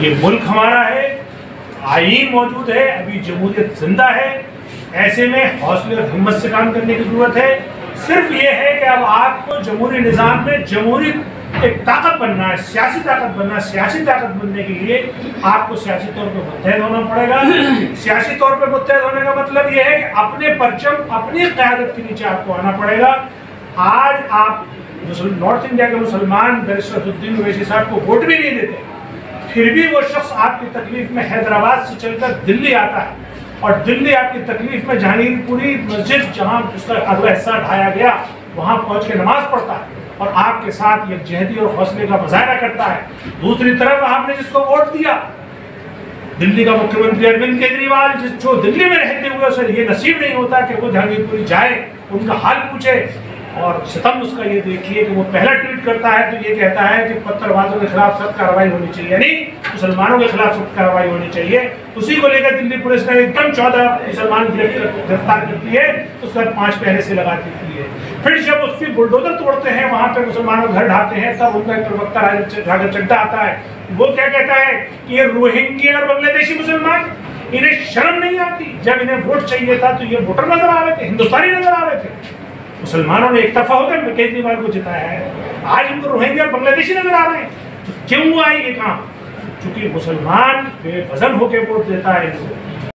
ये मुल्क हमारा है आइन मौजूद है, अभी जमहूरियत ज़िंदा है। ऐसे में हौसले और हिम्मत से काम करने की ज़रूरत है। सिर्फ़ ये है कि अब आपको जमहूरी निज़ाम में जमहूरी एक ताकत बनना है, सियासी ताकत बनना सियासी ताकत बनने के लिए आपको सियासी तौर पर मुतहद होना पड़ेगा। सियासी तौर पर मुतहद होने का मतलब ये है कि अपने परचम, अपनी क्यादत के नीचे आपको आना पड़ेगा। आज आप नॉर्थ इंडिया के मुसलमान बैरिस्टर बैरिस्टरद्दीन ओवैसी साहब को वोट भी नहीं देते। फिर भी वो शख्स आपकी तकलीफ़ में हैदराबाद से चलकर दिल्ली आता है। और दिल्ली आपकी तकलीफ़ में जहांगीरपुरी मस्जिद, जहाँ उसका अगला हिस्सा ढाया गया, वहाँ पहुँच के नमाज़ पढ़ता है और आपके साथ ये जहदी और हौसले का मुजाहरा करता है। दूसरी तरफ़ आपने जिसको वोट दिया, दिल्ली का मुख्यमंत्री अरविंद केजरीवाल, जिस जो दिल्ली में रहते हुए उसे ये नसीब नहीं होता कि वो जहांगीरपुरी जाए, उनका हाल पूछे। और सितम उसका ये देखिए कि वो पहला ट्वीट करता है तो ये कहता है कि पत्थरबाजों के खिलाफ सख्त कार्रवाई होनी चाहिए। यानी मुसलमानों के खिलाफ सख्त कार्रवाई होनी चाहिए। उसी को लेकर दिल्ली पुलिस ने एकदम चौदह मुसलमान गिरफ़्तार करती है उसका पाँच पहले से लगा देती है फिर जब उसकी बुलडोजर तोड़ते हैं, वहाँ पर मुसलमानों घर ढाते हैं, तब उनका एक प्रवक्ता राघव चड्डा आता है। वो क्या कहता है कि ये रोहिंग्या और बांग्लादेशी मुसलमान, इन्हें शर्म नहीं आती? जब इन्हें वोट चाहिए था तो ये वोटर नज़र आ रहे थे, हिंदुस्तानी नज़र आ रहे थे। मुसलमानों ने एक दफ़ा होकर केजरीवाल को जिताया है। आज उनको रोहिंग्या और बांग्लादेशी नज़र आ रहे हैं। तो क्यों आई ये काम चूँकि मुसलमान बेवजन होकर वोट देता है इनको।